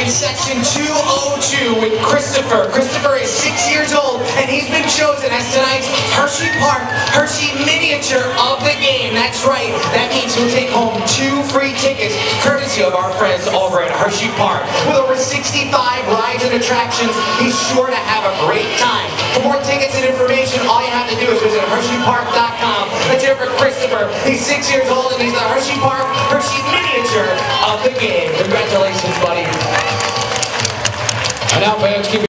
in section 202 with Christopher. Christopher is six years old, and he's been chosen as tonight's Hershey Park Hershey miniature of the game. That's right. That means he'll take home two free tickets, courtesy of our friends over at Hershey Park. With over 65 rides and attractions, he's sure to have a great time. For more tickets and information, all you have to do is visit HersheyPark.com. Let's hear for Christopher. He's six years old. And now fans keep